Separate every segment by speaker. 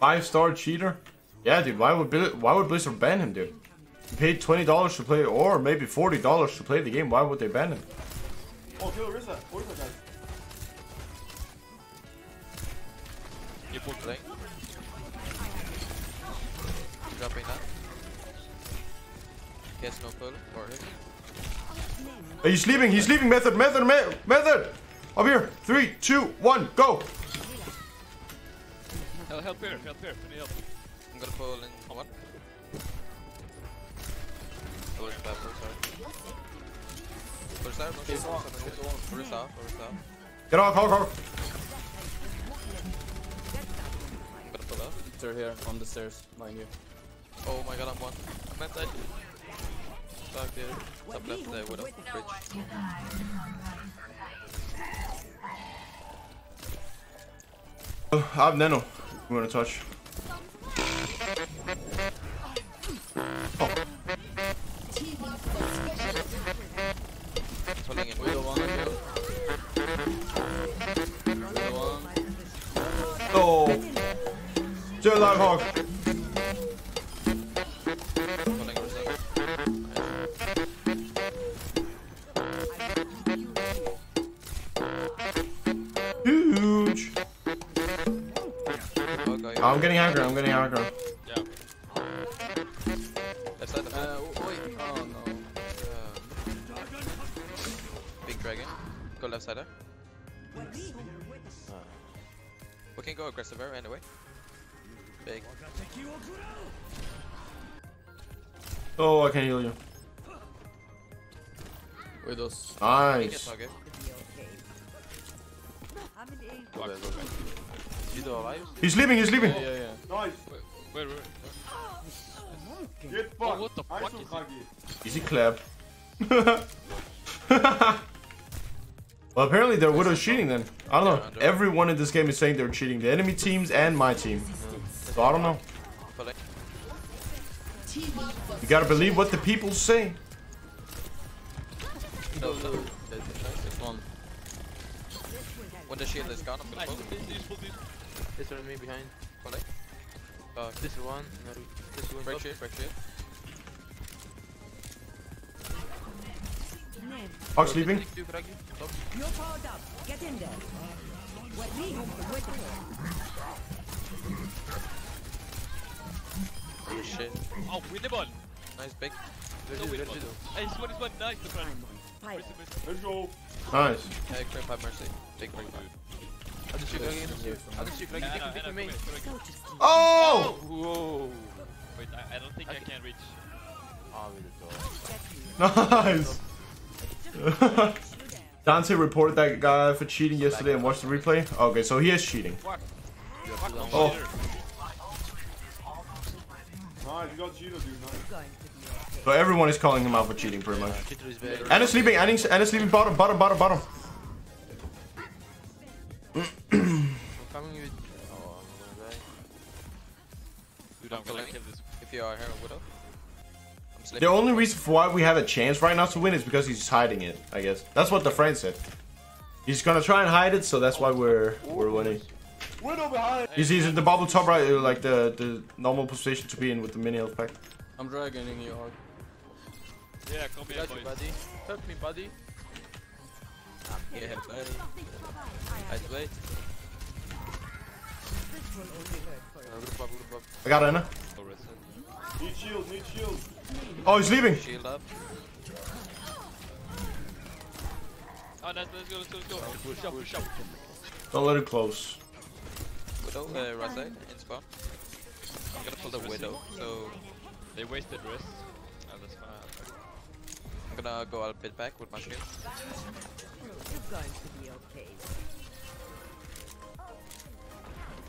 Speaker 1: Five star cheater? Yeah, dude. Why would Bli- why would Blizzard ban him, dude? He paid twenty dollars to play, or maybe forty dollars to play the game. Why would they ban him?
Speaker 2: Oh, kill Orisa. Orisa, guys.
Speaker 3: You pull play. Dropping that. Gets no pull or hit.
Speaker 1: Hey, he's sleeping. He's sleeping. Method. Method. Me- method. Up here. Three, two, one, go.
Speaker 4: Help, help here, help here. I need help.
Speaker 3: I'm gonna pull in one. Oh, it's bad, sorry. Where's that? No, she's on. Where's that? Where's that?
Speaker 1: Get off, Hawk, Hawk.
Speaker 3: I'm gonna pull up.
Speaker 5: They're here on the stairs, mind you.
Speaker 3: Oh my god, I'm one. I'm meant that. Back here. Top left, there, widow. Bridge.
Speaker 1: Uh, I have Nano. You wanna touch?
Speaker 3: Pulling in.
Speaker 5: Widow one, Widow. Widow.
Speaker 1: Oh. Still alive, Hawk. Aggro. I'm getting aggro.
Speaker 4: Yeah.
Speaker 3: Left side, left
Speaker 5: Uh, wait. Oh no.
Speaker 3: Uh, big dragon. Go left side there. We can go aggressive there anyway. Big.
Speaker 1: Oh, I can heal you.
Speaker 5: Widow's.
Speaker 3: We can
Speaker 1: Nice.
Speaker 3: target.
Speaker 4: Go back, go back.
Speaker 1: He's sleeping. He's leaving.
Speaker 5: Yeah, yeah, yeah.
Speaker 2: Nice.
Speaker 4: Wait, wait, wait.
Speaker 2: Get
Speaker 4: Oh, what the
Speaker 2: I'm
Speaker 4: fuck is
Speaker 2: cocky.
Speaker 1: Easy clap. well, apparently they're Widow cheating then. I don't know. Everyone in this game is saying they're cheating. The enemy teams and my team. So I don't know. You gotta believe what the people say.
Speaker 3: No, no.
Speaker 5: One.
Speaker 3: When the shield is gone, I'm gonna
Speaker 4: Nice,
Speaker 3: pull.
Speaker 4: This, this, pull this.
Speaker 6: This one me behind.
Speaker 3: Pulling. Uh,
Speaker 6: This one. Naru. This one.
Speaker 3: break
Speaker 6: top.
Speaker 3: break shield.
Speaker 1: Hawk sleeping.
Speaker 6: Two Kragie. Top.
Speaker 7: You're powered up. Get in there. Wait, me. Wait.
Speaker 3: Oh shit.
Speaker 4: Oh, win the ball.
Speaker 3: Nice big.
Speaker 6: Where's
Speaker 4: No,
Speaker 6: it?
Speaker 4: win the
Speaker 6: Where's it?
Speaker 4: Hey, this one is one. Nice, the front.
Speaker 7: Pipe.
Speaker 4: Mercy, mercy.
Speaker 2: Let's go.
Speaker 1: Nice.
Speaker 3: Hey, Crimp, have mercy. Big break.
Speaker 6: I'll just shoot Kragie. I'll just shoot Kragie.
Speaker 4: Yeah,
Speaker 6: Take
Speaker 4: I
Speaker 6: him, take
Speaker 4: know,
Speaker 6: him,
Speaker 4: I know,
Speaker 6: main.
Speaker 4: come here, come here.
Speaker 1: Oh!
Speaker 6: Whoa.
Speaker 4: Wait, I, I don't think I can reach.
Speaker 6: Ah, with the door.
Speaker 1: Nice. Dante reported that guy for cheating yesterday and watched the replay. Okay, so he is cheating.
Speaker 4: Fuck.
Speaker 6: You
Speaker 4: Fuck,
Speaker 6: have
Speaker 4: no
Speaker 6: to
Speaker 1: Oh.
Speaker 4: cheater.
Speaker 2: Nice, you got Gino, dude. Nice.
Speaker 7: Going to be okay.
Speaker 1: So everyone is calling him out for cheating, pretty much.
Speaker 6: Cheater is better.
Speaker 1: And is sleeping. And he's, and is sleeping bottom, bottom, bottom, bottom.
Speaker 6: I'm.
Speaker 4: Dude, I'm gonna kill this.
Speaker 3: If you are here, Widow. I'm
Speaker 1: The only reason for why we have a chance right now to win is because he's hiding it. I guess that's what the friend said. He's gonna try and hide it, so that's why we're we're winning.
Speaker 2: Widow behind.
Speaker 1: He's, he's in the bubble top right, like the the normal position to be in with the mini health pack.
Speaker 5: I'm dragging you hard.
Speaker 4: Yeah, come here,
Speaker 6: Got buddy. Help me, buddy.
Speaker 3: Yeah, help buddy.
Speaker 6: Nice wait.
Speaker 1: I got
Speaker 4: Ana. Rest.
Speaker 2: Need shield, need shield.
Speaker 1: Oh, he's leaving.
Speaker 3: Shield up.
Speaker 4: Oh, nice, let's go, let's go, let's go. Push up, push up.
Speaker 1: Don't let it close.
Speaker 3: Widow, uh, right side, in spawn. I'm gonna pull the Widow, so
Speaker 4: They wasted rest. Oh, that's fine.
Speaker 3: I'm gonna go a bit back with my shield.
Speaker 7: You're going to be okay.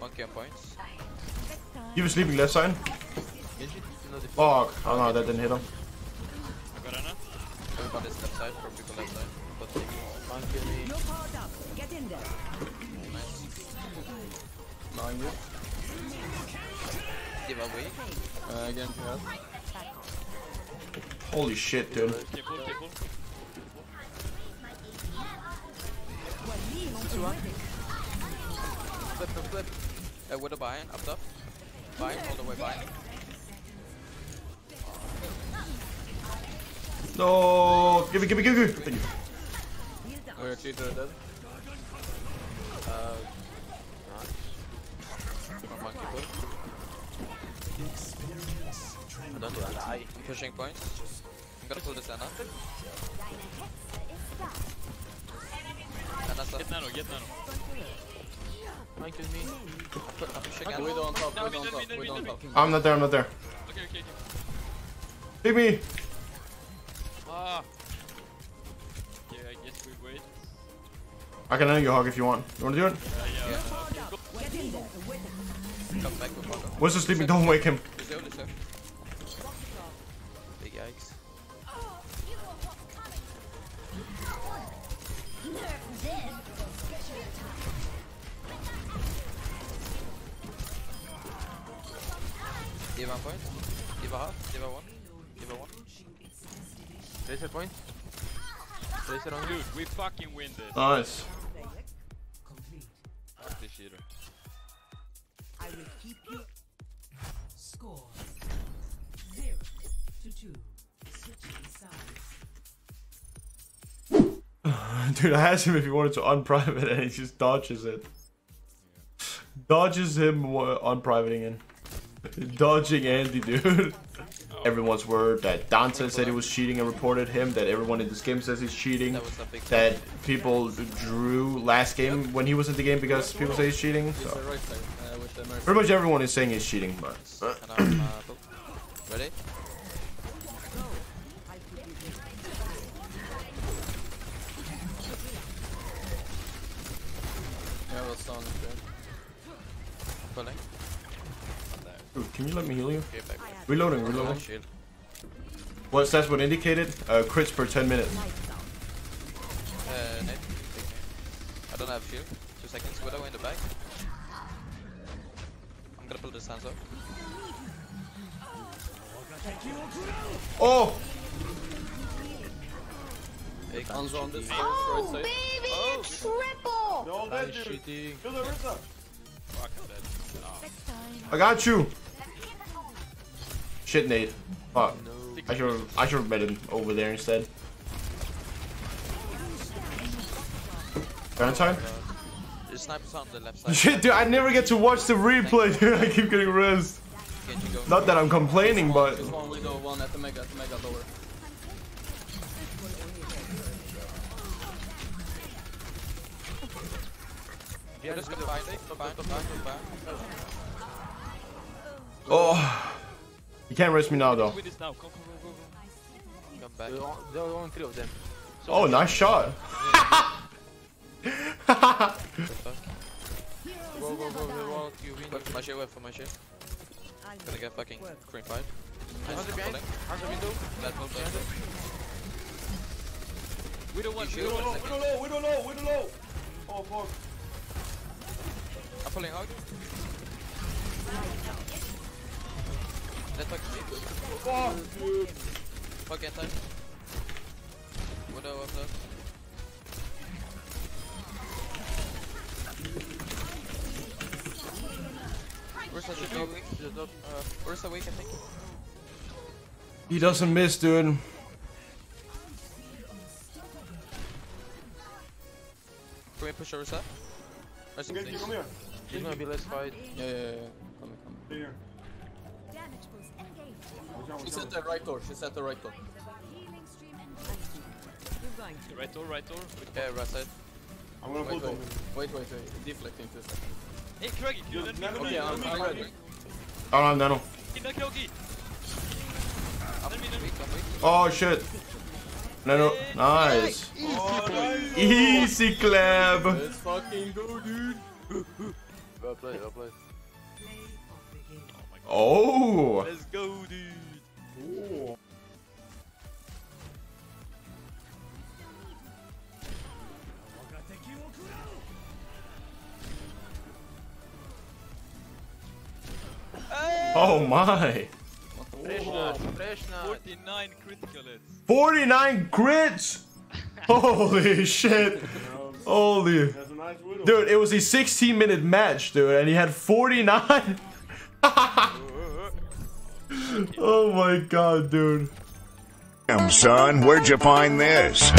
Speaker 3: Monkey on points.
Speaker 1: He was sleeping left side.
Speaker 6: You
Speaker 1: Fuck. Oh no, that didn't hit him.
Speaker 4: I got Ana.
Speaker 3: Everybody's left side, for people left side. But they
Speaker 6: monkey me.
Speaker 7: You're powered up. Get in there.
Speaker 5: Behind you.
Speaker 3: give away.
Speaker 5: Uh, again, you have.
Speaker 1: Holy shit, dude.
Speaker 4: Careful, careful.
Speaker 3: flip, flip, flip. Uh, with Widow behind, up top. Behind, all the way behind.
Speaker 1: No, give it, give it, give it. Thank you.
Speaker 5: We're cheater dead.
Speaker 3: Uh, One monkey pull.
Speaker 6: I don't do that. I.
Speaker 3: Pushing points. I'm gonna pull this Ana. Ana's up.
Speaker 4: Get nano, get nano.
Speaker 6: Mine kill me.
Speaker 3: I'm pushing
Speaker 5: Okay,
Speaker 3: Ana.
Speaker 5: we don't top,
Speaker 4: No,
Speaker 5: we
Speaker 4: me,
Speaker 5: top,
Speaker 4: me,
Speaker 5: we
Speaker 4: me,
Speaker 5: don't
Speaker 4: me.
Speaker 5: top.
Speaker 1: I'm not there, I'm not there.
Speaker 4: Okay, okay, okay.
Speaker 1: Pick me.
Speaker 4: Ah. Yeah, I guess we wait.
Speaker 1: I can end you hog if you want. You wanna do it?
Speaker 4: Uh, yeah. go.
Speaker 7: Get in there. Wait.
Speaker 3: Come back with Marco.
Speaker 1: What's the sleeping? Don't wake him.
Speaker 6: Tracer point. Tracer on you.
Speaker 4: Dude, we fucking win this.
Speaker 1: Nice.
Speaker 4: Fuck this cheater.
Speaker 7: I will keep you. Score zero to two. Switching sides.
Speaker 1: Dude, I asked him if he wanted to unprivate and he just dodges it. Dodges him unprivating in. Dodging Andy, dude. Everyone's word that Dante said he was cheating and reported him. That everyone in this game says he's cheating.
Speaker 3: That was a big
Speaker 1: That people drew last game when he was in the game because people say he's cheating. So
Speaker 5: uh, the
Speaker 1: pretty much everyone is saying he's cheating, but
Speaker 3: I'm uh, book. Ready?
Speaker 5: Yeah, well, stun is there.
Speaker 3: Pulling.
Speaker 1: Dude, can you let me heal you?
Speaker 3: Okay, back.
Speaker 1: Reloading,
Speaker 3: Oh,
Speaker 1: reloading. What stats would indicated? Uh, crits per 10 minutes.
Speaker 3: Uh, Nate. I don't have shield. Two seconds. Widow in the back. I'm gonna pull this hands up.
Speaker 1: Oh!
Speaker 3: Big
Speaker 5: Hands on this stairs,
Speaker 8: Oh,
Speaker 5: right
Speaker 8: baby,
Speaker 4: Oh.
Speaker 8: triple!
Speaker 2: No, that's all
Speaker 6: That
Speaker 2: dead,
Speaker 6: is
Speaker 2: dude.
Speaker 6: cheating.
Speaker 2: Kill the Rita.
Speaker 4: Fuck. Oh.
Speaker 1: I got you! Shit, Nate. Fuck.
Speaker 6: No.
Speaker 1: I should have, I should have met him over there instead. Valentine?
Speaker 3: The sniper's on the left side.
Speaker 1: Shit, dude, I never get to watch the replay, dude. I keep getting res.
Speaker 3: Can you go?
Speaker 1: Not that I'm complaining, but oh, you can't rest me now though.
Speaker 4: Win this now. Come, come, go, go, go.
Speaker 3: Come back.
Speaker 6: There are there are only three of them.
Speaker 1: Oh, nice shot.
Speaker 3: Fuck.
Speaker 6: Go, go, go, go, go. You win.
Speaker 3: Wait for my shield, wait for my shield. Gonna get fucking cream fight. Nice,
Speaker 6: Hands
Speaker 3: I'm pulling.
Speaker 6: Hands on window.
Speaker 3: That move, that move.
Speaker 4: We don't want.
Speaker 3: You
Speaker 4: We don't
Speaker 2: We don't know, we don't know, we don't know. Oh, fuck.
Speaker 3: I'm pulling hog. Let's fuck me.
Speaker 2: Fuck, dude.
Speaker 3: Fuck inside. Widow up there. Ursa should be weak. She's not, uh, Ursa weak, I think.
Speaker 1: He doesn't miss, dude.
Speaker 3: Can we push Ursa? Ursa,
Speaker 2: Okay, come here.
Speaker 6: She's gonna be less fight.
Speaker 5: Yeah, yeah, yeah. Come here, come
Speaker 2: Stay here.
Speaker 7: Damage boost engaged.
Speaker 2: Watch out,
Speaker 5: here. She's at the right door, she's at the right door.
Speaker 7: Healing stream and We're going.
Speaker 4: Right door, right door.
Speaker 3: Yeah, right side.
Speaker 2: I'm gonna
Speaker 5: Wait,
Speaker 2: pull
Speaker 5: wait, wait, wait, wait. Deflecting two seconds.
Speaker 4: Hey, Kragie, you let
Speaker 2: Just
Speaker 4: me
Speaker 2: nano
Speaker 4: go.
Speaker 5: Okay,
Speaker 2: nano
Speaker 5: I'm, I'm ready.
Speaker 1: Oh.
Speaker 3: I'm
Speaker 4: Let me, let me.
Speaker 3: weak, I'm weak.
Speaker 1: Oh, shit. No, no. Nice.
Speaker 2: Oh, nice.
Speaker 1: Easy clap.
Speaker 5: Let's fucking go, dude.
Speaker 6: Well played, well played.
Speaker 7: Play of the.
Speaker 1: Oh.
Speaker 4: Let's go, dude.
Speaker 2: Oh.
Speaker 1: Oh my.
Speaker 6: Fresh nut,
Speaker 4: 49 critical hits.
Speaker 1: 49 crits. Holy shit. Holy.
Speaker 2: That's a nice Nice widow.
Speaker 1: Dude, it was a 16 minute match, dude, and he had 49. oh my god, dude.
Speaker 8: Damn, son, where'd you find this?